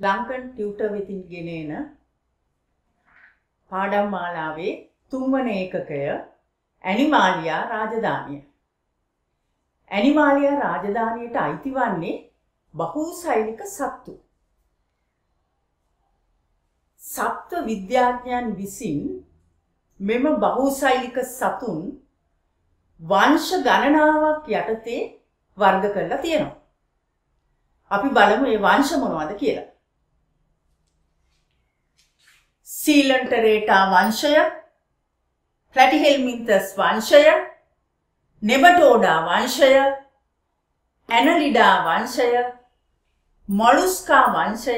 Lankan tutor වෙතින් ගෙන එන පාඩම් මාලාවේ තුන්වන ඒකකය ඇනිමාලියා රාජධානිය. ඇනිමාලියා රාජධානියට අයිති වන්නේ බහූසෛනික සත්තු. සත්ව විද්‍යාඥයන් විසින් මෙම බහූසෛලික සතුන් වංශ ගණනාවක් යටතේ වර්ග කරලා තියෙනවා. අපි බලමු මේ වංශ මොනවද කියලා. සීලන්ටරේටා වංශය, ප්ලැටිහෙල්මින්තස් වංශය, නෙමටෝඩා වංශය, ඇනලිඩා වංශය, මොලුස්කා වංශය,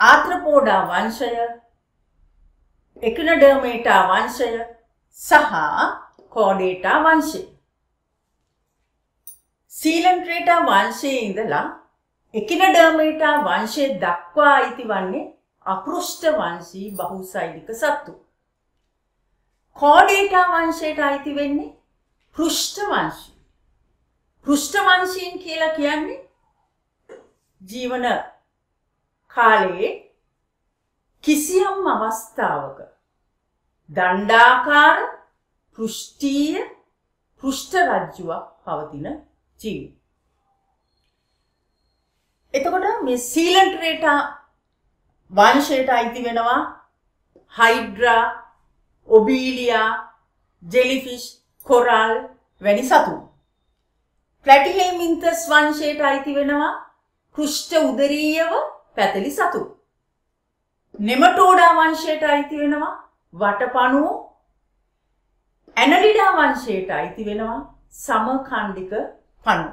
ආත්‍රපෝඩා වංශය, එකිනඩර්මේටා වංශය සහ කෝඩේටා වංශය. සීලන්ට්‍රේටා වංශයේ ඉඳලා එකිනඩර්මේටා වංශය දක්වා අයිති වන්නේ අපෘෂ්ඨ වංශී බහුසෛලික සත්තු. කෝඩේටා වංශයට අයිති වෙන්නේ පෘෂ්ඨ වංශී. පෘෂ්ඨ වංශීන් කියලා කියන්නේ ජීවන කාලයේ කිසියම් අවස්ථාවක දණ්ඩාකාර පෘෂ්ටීය පෘෂ්ඨ රජ්ජුවක් පවතින ජීවි. එතකොට මේ සීලන්ට්‍රේටා වංශයට අයිති වෙනවා හයිඩ්‍රා, ඔබීලියා, ජෙලිෆිෂ්, කොරල් වැනි සතුන්. ප්ලැටිහෙමින්තස් වංශයට අයිති වෙනවා පෘෂ්ඨ උදරීයව පැතලි සතුන්. නෙමටෝඩා වංශයට අයිති වෙනවා වටපණුව ඇනලිඩා වංශයට අයිති වෙනවා සමකණ්ඩික පණු.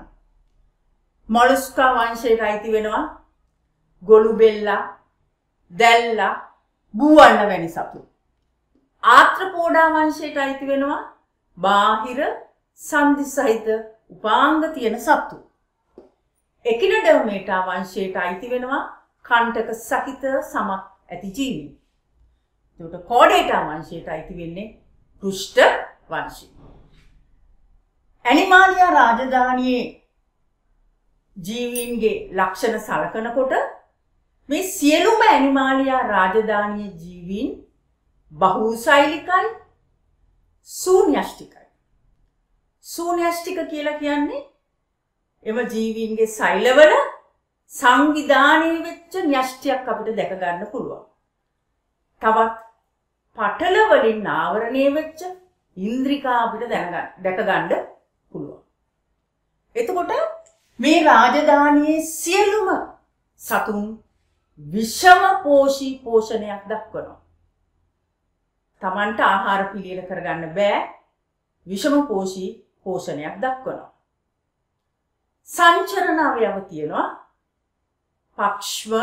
මොලස්කා වංශයට අයිති වෙනවා ගොළුබෙල්ලා දැල්ලා බූවන්න වැනි සතු. ආත්‍රපෝඩා වංශයට අයිති වෙනවා බාහිර සන්ධි සහිත උපාංග තියෙන සත්තු. එකිනඩර්මේටා වංශයට අයිති වෙනවා කණ්ටක සහිත සමක් ඇති ජීවී. එතකොට කෝඩේටා වංශයට අයිති වෙන්නේ පෘෂ්ඨ වංශී. ඇනිමාලියා රාජධානියේ ජීවීන්ගේ ලක්ෂණ සලකනකොට මේ සියලුම ඇනිමාලියා රාජධානිය ජීවීන් බහූසෛලිකයි සූන්‍යෂ්ටිකයි. සූන්‍යෂ්ටික කියලා කියන්නේ එම ජීවීන්ගේ සෛලවල සංවිධානය වෙච්ච න්‍යෂ්ටියක් අපිට දැක ගන්න පුළුවන්. තවත් පටල වලින් ආවරණය වෙච්ච ඉන්ද්‍රිකා අපිට දැනගන්න දැක ගන්න පුළුවන්. එතකොට මේ රාජධානියේ සියලුම සතුන් විෂම පෝෂී පෝෂණයක් දක්වනවා. Tamanට ආහාර පිළියෙල කරගන්න බෑ විෂම පෝෂී පෝෂණයක් දක්වනවා. සංචරණ අවයව තියෙනවා පක්ෂ්ව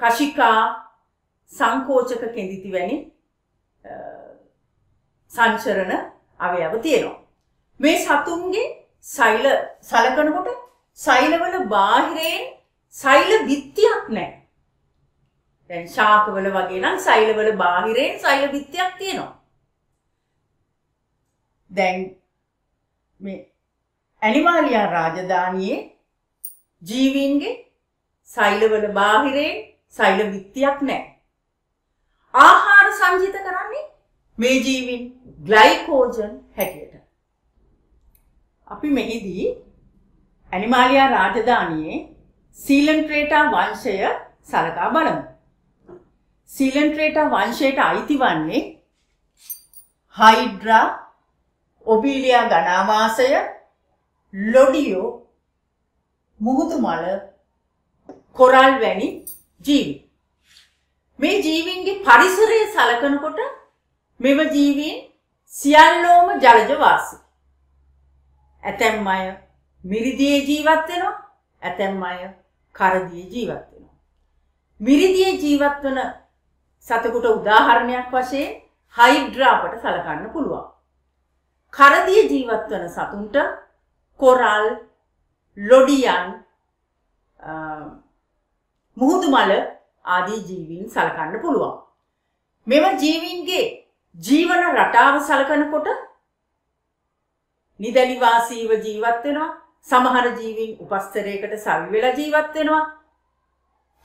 කශිකා සංකෝචක කෙඳිති වැනි සංචරණ අවයව තියෙනවා. මේ සතුන්ගේ සෛල සලකනකොට සෛලවල බාහිරයෙන් සෛල බිත්තියක් නැහැ. දැන් ශාකවල වගේ නම් සෛලවල බාහිරයෙන් සෛල බිත්තියක් තියෙනවා. දැන් මේ ඇනිමාලියා රාජධානියේ ජීවීන්ගේ සෛලවල බාහිරයෙන් සෛල බිත්තියක් නැහැ. ආහාර සංජිත කරන්නේ මේ ජීවීන් ග්ලයිකෝජන් හැටියට. අපි මෙහිදී ඇනිමාලියා රාජධානියේ සීලන්ට්‍රේටා වංශය සලකා බලමු. සීලන්ට්‍රේටා වංශයට අයිති වන්නේ හයිඩ්‍රා, ඔබීලියා ගණාවාසය, ලොඩියෝ, මුහුදු මල, කොරල් වැනි ජීවි. මේ ජීවීන්ගේ පරිසරය සලකනකොට මෙම ජීවීන් සියල්ලෝම ජලජ වාසී. ඇතැම් අය මිරිදියේ ජීවත් වෙනවා, ඇතැම් අය කරදියේ ජීවත් වෙනවා. මිරිදියේ ජීවත් වන සතෙකුට උදාහරණයක් වශයෙන් හයිඩ්‍රා අපට සලකන්න පුළුවන්. කරදියේ ජීවත් වන සතුන්ට කොරල්, ලොඩියන්, මුහුදු මල ආදී ජීවීන් සලකන්න පුළුවන්. මෙම ජීවීන්ගේ ජීවන රටාව සලකනකොට නිදැලිවාසීව ජීවත් වෙනවා සමහර ජීවීන් උපස්තරයකට සවි වෙලා ජීවත් වෙනවා.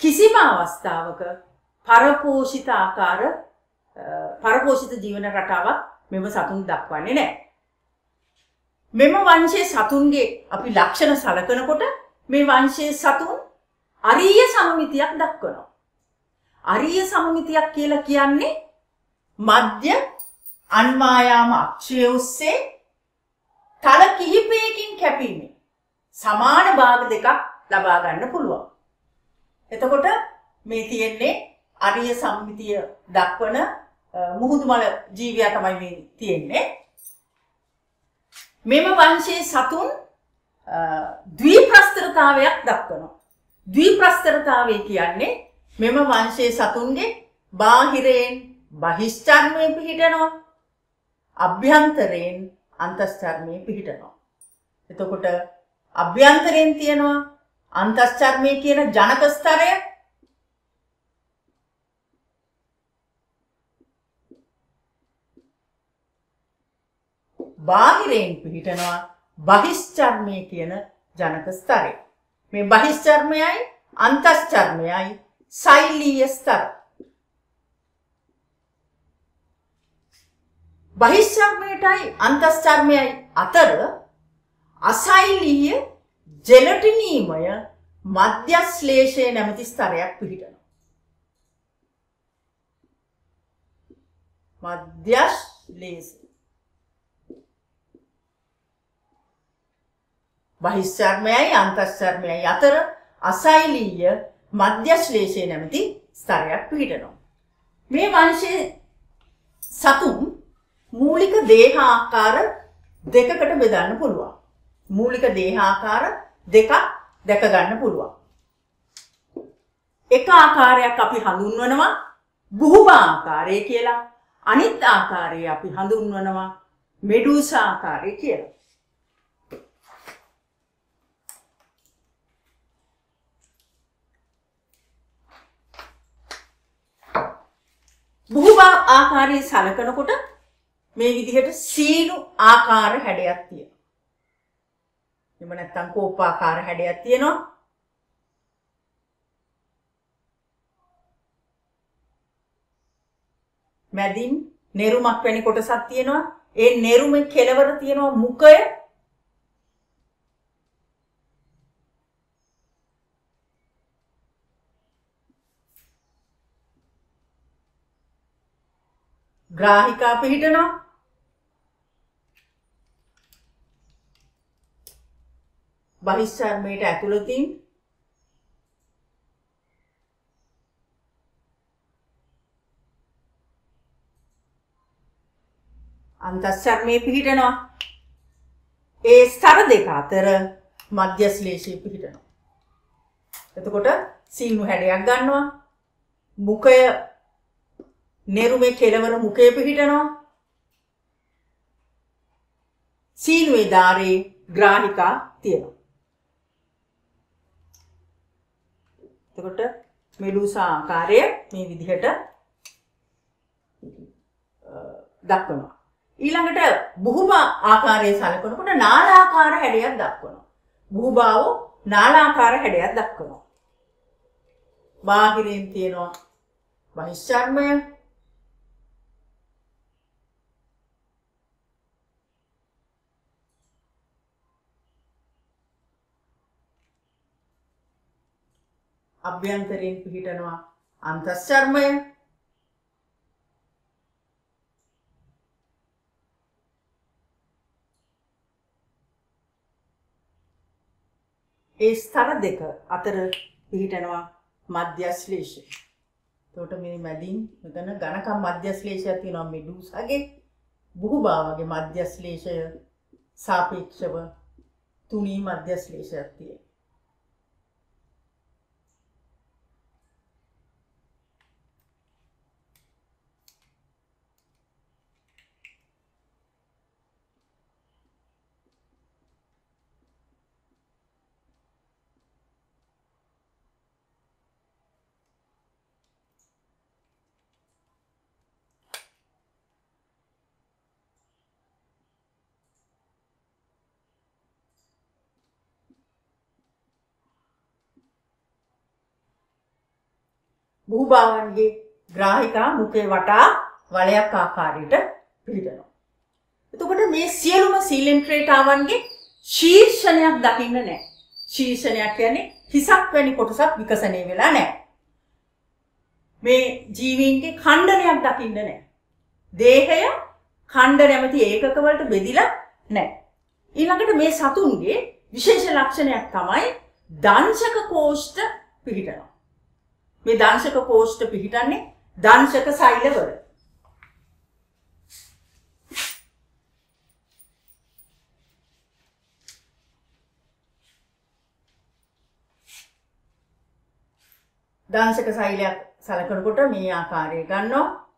කිසිම අවස්ථාවක පරපෝෂිත ආකාර පරපෝෂිත ජීවන රටාවක් මෙම සතුන් දක්වන්නේ නැහැ. මෙම වංශයේ සතුන්ගේ අපි ලක්ෂණ සලකනකොට මේ වංශයේ සතුන් අරීය සමමිතියක් දක්වනවා. අරීය සමමිතියක් කියලා කියන්නේ මධ්‍ය අන්මායාම අක්ෂය ඔස්සේ තල කිහිපයකින් කැපීමෙන් සමාන භාග දෙකක් ලබා ගන්න පුළුවන්. එතකොට මේ තියෙන්නේ අරිය සම්මිතිය දක්වන මුහුදු මල ජීවියා තමයි මේ තියෙන්නේ. මෙම වංශයේ සතුන් ද්විප්‍රස්තරතාවයක් දක්වනවා. ද්විප්‍රස්තරතාවය කියන්නේ මෙම වංශයේ සතුන්ගේ බාහිරයෙන් බහිෂ්චර්මය පිහිටනවා. අභ්‍යන්තරයෙන් අන්තස්චර්මය පිහිටනවා. එතකොට අභ්‍යන්තරයෙන් තියෙනවා අන්තස්චර්මය කියන ජනක ස්තරය බාහිරයෙන් පිහිටනවා බහිෂ්චර්මය කියන ජනක ස්තරය. මේ බහිෂ්චර්මයයි අන්තස්චර්මයයි සෛලීය ස්තර. බහිෂ්චර්මයටයි අන්තස්චර්මයයි අතර අසෛලීය ජෙලටිනීමය මධ්‍යස්ලේෂය නැමති ස්තරයක් පිහිටනවා. මධ්‍යස්ලේෂ බහිස්චර්මයයි අන්තශ්චර්මයයි අතර අසෛලීය මධ්‍යශ්ලේෂය නැමති ස්තරයක් පිහිටනවා. මේ වංශයේ සතුන් මූලික දේහාකාර දෙකකට බෙදන්න පුළුවන්. මූලික දේහාකාර දෙකක් දැක ගන්න පුළුවන්. එක ආකාරයක් අපි හඳුන්වනවා බුහුබා ආකාරය කියලා. අනිත් ආකාරය අපි හඳුන්වනවා මෙඩූසා ආකාරය කියලා. බුහුබා ආකාරයේ සලකනකොට මේ විදිහට සීනු ආකාර හැඩයක් තියෙනවා. එහෙම නැත්නම් කෝපාකාර හැඩයක් තියෙනවා. මැදින් නෙරුමක් වැනි කොටසක් තියෙනවා. ඒ නෙරුමේ කෙළවර තියෙනවා මුඛය ග්‍රාහිකා පිහිටනවා. බහිස්චර්මයට ඇතුළතින් අන්තශ්චර්මයේ පිහිටනවා. ඒ ස්තර දෙක අතර මධ්‍යස්ලේෂය පිහිටනවා. එතකොට සීනු හැඩයක් ගන්නවා. මුඛය නෙරුමේ කෙලවර මුඛය පිහිටනවා. සීනුවේ ධාරේ ග්‍රාහිකා තියෙනවා. එතකොට මෙලූසා ආකාරය මේ විදිහට දක්වනවා. ඊළඟට බුහුබා ආකාරයේ සලකනකොට නාලාකාර හැඩයක් දක්වනවා. බුහුබාව නාලාකාර හැඩයක් දක්වනවා. බාහිරින් තියෙනවා බහිෂ්චර්මය අභ්‍යන්තරයෙන් පිහිටනවා අන්තශ්චර්මය ඒ ස්තර දෙක අතර පිහිටනවා මධ්‍යශ්ලේෂය. එතකොට මේ මැදින් මෙතන ඝනකම් මධ්‍යශ්ලේෂයක් තියෙනවා මෙඩූසාගේ බුහුබාවගේ මධ්‍යශ්ලේෂය සාපේක්ෂව තුනී මධ්‍යශ්ලේෂයක් තියෙනවා. භූභාවන්ගේ ග්‍රාහිකා මුඛේ වටා වලයක් ආකාරයට පිළිගනවා. එතකොට මේ සියලුම සීලෙන්ට්‍රේටාවන්ගේ ශීර්ෂණයක් දකින්න නැහැ. ශීර්ෂණයක් කියන්නේ හිසක් වැනි කොටසක් විකසනය වෙලා නැහැ. මේ ජීවීන්ගේ ඛණ්ඩනයක් දකින්න නැහැ. දේහය ඛණ්ඩ නැමැති ඒකක වලට බෙදිලා නැහැ. ඊළඟට මේ සතුන්ගේ විශේෂ ලක්ෂණයක් තමයි දංශක කෝෂ්ඨ පිහිටනවා. මේ දංශක කෝෂ්ඨ පිහිටන්නේ දංශක සෛලවල. දංශක සෛලයක් සලකනකොට මේ ආකාරය ගන්නවා.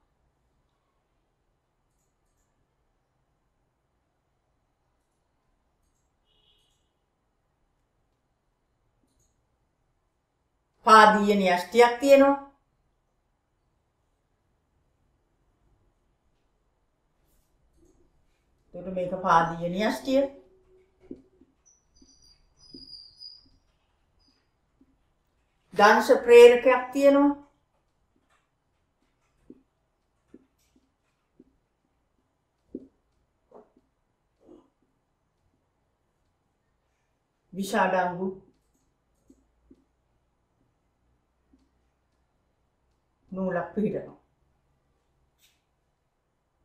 පාදීය න්‍යෂ්ටියක් තියෙනවා. එතකොට මේක පාදීය න්‍යෂ්ටිය. දංශ ප්‍රේරකයක් තියෙනවා. විෂාඩංගු නූලක් පිහිටනවා.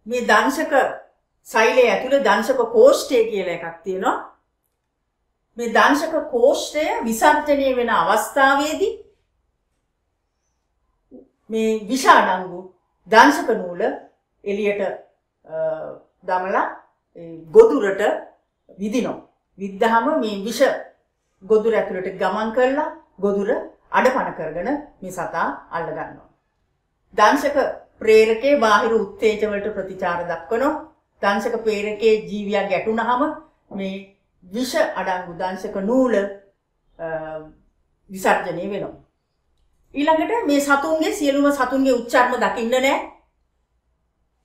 මේ දංශක සෛලය ඇතුළේ දංශක කෝෂ්ඨය කියලා එකක් තියෙනවා. මේ දංශක කෝෂ්ඨය විසර්ජනය වෙන අවස්ථාවේදී මේ විෂාඩංගු දංශක නූල එළියට දමලා ගොදුරට විදිනවා. විද්ධහම මේ විෂ ගොදුර ඇතුළට ගමන් කරලා ගොදුර අඩපණ කරගෙන මේ සතා අල්ල ගන්නවා. දංශක ප්‍රේරකයේ බාහිර උත්තේජවලට ප්‍රතිචාර දක්වනවා. දංශක ප්‍රේරකයේ ජීවියා ගැටුණාම මේ විෂ අඩංගු දංශක නූල විසර්ජනය වෙනවා. ඊළඟට මේ සතුන්ගේ සියලුම සතුන්ගේ උච්චර්ම දකින්න නැහැ.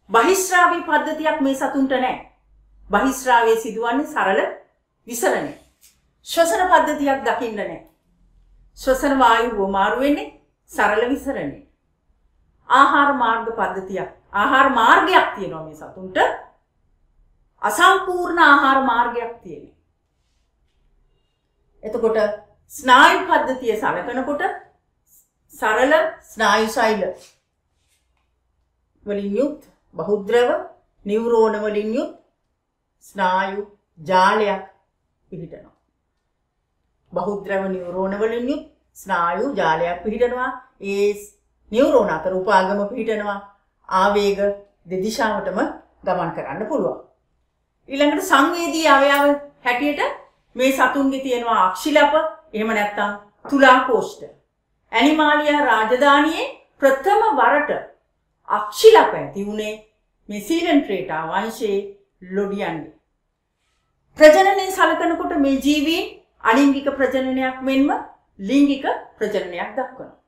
බහිස්රාවී පද්ධතියක් මේ සතුන්ට නැහැ. බහිස්රාවයේ සිදුවන්නේ සරල විසරණය. ශ්වසන පද්ධතියක් දකින්න නැහැ. ශ්වසන වායුව මාරු වෙන්නේ සරල විසරණය. ආහාර මාර්ග පද්ධතියක් ආහාර මාර්ගයක් තියෙනවා මේ සතුන්ට අසම්පූර්ණ ආහාර මාර්ගයක් තියෙනවා. එතකොට ස්නායු පද්ධතිය සලකනකොට සරල ස්නායු සෛල වලින් යුත් බහුද්‍රව නියුරෝන වලින් යුත් ස්නායු ජාලයක් පිහිටනවා. බහුද්‍රව නියුරෝන වලින් යුත් ස්නායු ජාලයක් පිහිටනවා. ඒ නියුරෝන අතර උපාගම පිහිටනවා. ආවේග දෙදිශාවටම ගමන් කරන්න පුළුවන්. ඊළඟට සංවේදී අවයව හැටියට මේ සතුන්ගේ තියෙනවා අක්ෂිලප එහෙම නැත්නම් තුලා කෝෂ්ඨ. ඇනිමාලියා රාජධානියේ ප්‍රථම වරට අක්ෂිලප ඇති වුණේ මේ සීලන්ට්‍රේටා වංශයේ ලොඩියන්ගේ. ප්‍රජනනය සලකනකොට මේ ජීවීන් අලිංගික ප්‍රජනනයක් මෙන්ම ලිංගික ප්‍රජනනයක් දක්වනවා.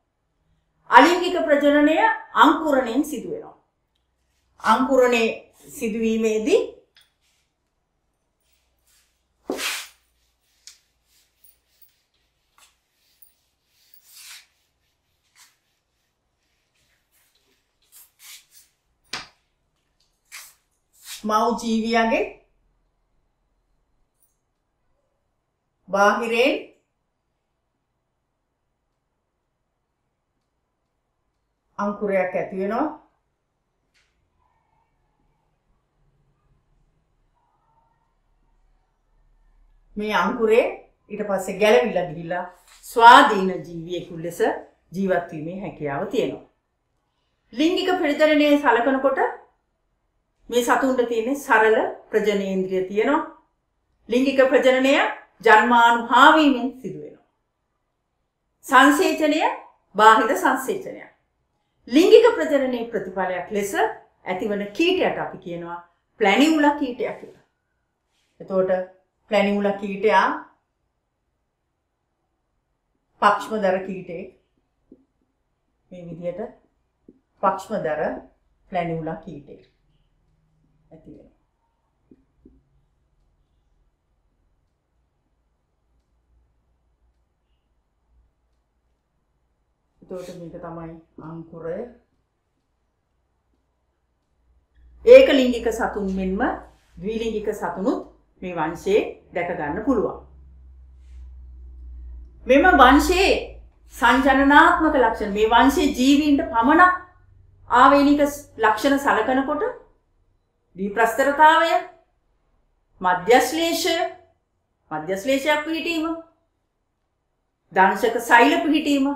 අලිංගික ප්‍රජනනය අංකුරණයෙන් සිදු වෙනවා. අංකුරණේ සිදුවීමේදී මව් ජීවියාගේ බාහිරෙන් අංකුරයක් ඇති වෙනවා මේ අංකුරේ ඊට පස්සේ ගැලවිලා ගිහිල්ලා ස්වාධීන ජීවියෙකු ලෙස ජීවත් වීමේ හැකියාව තියෙනවා. ලිංගික ප්‍රජනනය සලකනකොට මේ සතුන්ට තියෙන සරල ප්‍රජනේන්ද්‍රිය තියෙනවා. ලිංගික ප්‍රජනනය ජන්මානුභාවීමෙන් සිදු වෙනවා. සංසේචනය බාහිර සංසේචනයක්. ලිංගික ප්‍රජනනයේ ප්‍රතිඵලයක් ලෙස ඇතිවන කීටයට අපි කියනවා ප්ලැනිවුලා කීටයක් කියලා. එතකොට ප්ලැනිවුලා කීටයා පක්ෂමදර කීටේ මේ විදිහට පක්ෂමදර ප්ලැනිවුලා කීටේ ඇති වෙනවා. එතකොට මේක තමයි අංකුරය. ඒක ලිංගික සතුන් මෙන්ම ද්විලිංගික සතුනුත් මේ වංශයේ දැක ගන්න පුළුවන්. මෙම වංශයේ සංජනනාත්මක ලක්ෂණ මේ වංශයේ ජීවීන්ට පමණක් ආවේනික ලක්ෂණ සලකනකොට දීප්‍රස්තරතාවය මධ්‍යශ්ලේෂය මධ්‍යශ්ලේෂයක් පිහිටීම දංශක සෛල පිහිටීම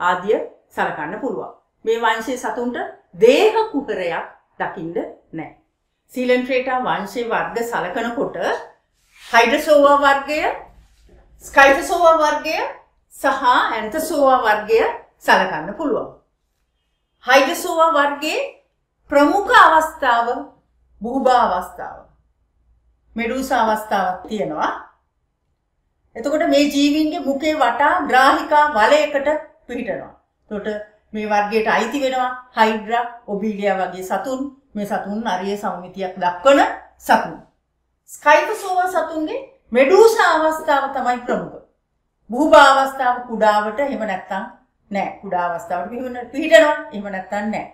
ආදිය සලකන්න පුළුවන්. මේ වංශයේ සතුන්ට දේහ කුහරයක් දකින්න නැහැ. සීලන්ට්‍රේටා වංශයේ වර්ග සලකනකොට හයිඩ්‍රසෝවා වර්ගය, ස්කයිටසෝවා වර්ගය සහ ඇන්තසෝවා වර්ගය සලකන්න පුළුවන්. හයිඩ්‍රසෝවා වර්ගයේ ප්‍රමුඛ අවස්ථාව බුහුබා අවස්ථාව. මෙඩූසා අවස්ථාවක් තියෙනවා. එතකොට මේ ජීවීන්ගේ මුඛේ වටා ග්‍රාහිකා වලයකට පිහිටනවා. එතකොට මේ වර්ගයට අයිති වෙනවා හයිඩ්‍රා, ඔබීලියා වගේ සතුන්. මේ සතුන් අරිය සමමිතියක් දක්වන සතුන්. ස්කයිපසෝවා සතුන්ගේ මෙඩූසා අවස්ථාව තමයි ප්‍රමුඛ. බුහුබා අවස්ථාව කුඩාවට එහෙම නැත්නම් නෑ. කුඩා අවස්ථාවට පිහිටනවා. එහෙම නැත්නම් නෑ.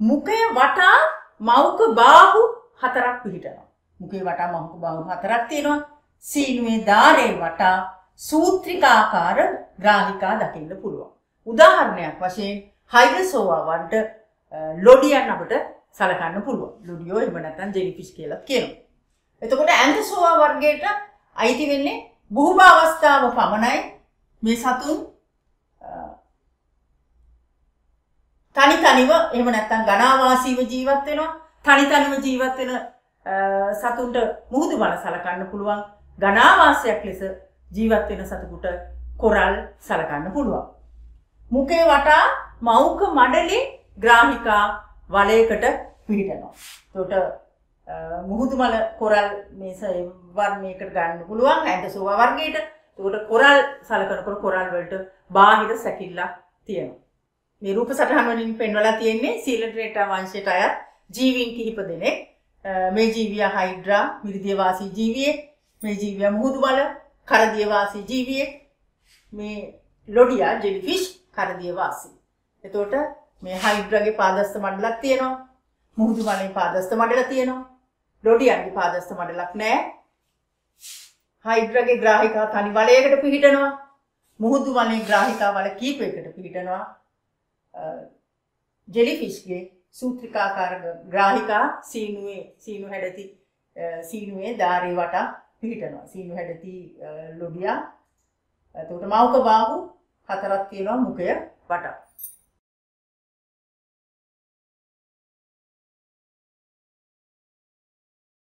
මුඛය වටා මෞක බාහු හතරක් පිහිටනවා. මුඛේ වටා මෞක බාහු හතරක් තියෙනවා. සීනුවේ ධාරේ වටා සූත්‍රිකාකාර ග්‍රාහිකා දකින්න පුළුවන්. උදාහරණයක් වශයෙන් හයිඩ්‍රසෝවාවන්ට ලොඩියන් අපට සලකන්න පුළුවන්. ලොඩියෝ එහෙම නැත්නම් ජෙලිෆිෂ් කියලා කියනවා. එතකොට ඇන්තසෝවා වර්ගයට අයිති වෙන්නේ බුහුම අවස්ථාව පමණයි මේ සතුන් තනි තනිව එහෙම නැත්නම් ගණාවාසීව ජීවත් වෙනවා. තනි තනිව ජීවත් වෙන සතුන්ට මුහුදු බල සලකන්න පුළුවන්. ගණාවාසයක් ලෙස ජීවත් වෙන සතෙකුට කොරල් සලකන්න පුළුවන්. මුඛේ වටා මෞක මඩලේ ග්‍රාහිකා වලයකට පිහිටනවා. එතකොට මුහුදු මල කොරල් මේ වර්ණයකට ගන්න පුළුවන් ඇන්ටසෝවා වර්ගයට. එතකොට කොරල් සලකනකොට කොරල් වලට බාහිර සැකිල්ලක් තියෙනවා. මේ රූප සටහන් වලින් පෙන්වලා තියෙන්නේ සීලට්‍රේටා වංශයට අයත් ජීවීන් කිහිප දෙනෙක්. මේ ජීවියා හයිඩ්‍රා මිරිදිය වාසී ජීවියෙක්. මේ ජීවියා මුහුදු මල කරදිය වාසී ජීවියෙක්. මේ ලොඩියා ජෙලිෆිෂ් කරදිය වාසී. එතකොට මේ හයිඩ්‍රාගේ පාදස්ත මණ්ඩලක් තියෙනවා. මුහුදු මලේ පාදස්ත මණ්ඩල තියෙනවා. ලොඩියන්ගේ පාදස්ත මඩලක් නෑ. හයිඩ්‍රගේ ග්‍රාහිකා තනි වලයකට පිහිටනවා. මුහුදු වලේ ග්‍රාහිකා වල කීපයකට පිහිටනවා. ජෙලිෆිෂ්ගේ සූත්‍රිකාකාර ග්‍රාහිකා සීනුවේ සීනු හැඩති සීනුවේ ධාරේ වටා පිහිටනවා. සීනු හැඩති ලොඩියා. එතකොට මෞක බාහු හතරක් තියෙනවා මුඛය වටා.